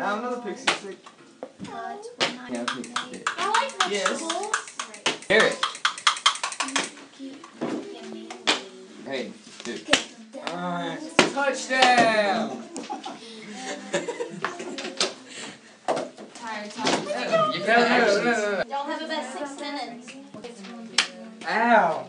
Now another pixie stick. But we're not Yeah, pixie stick. I like vegetables. Yes. it. Keep. Hey, dude. Alright. Touchdown! Tired talking. No, no, no, no, no. Y'all have about six minutes. Ow!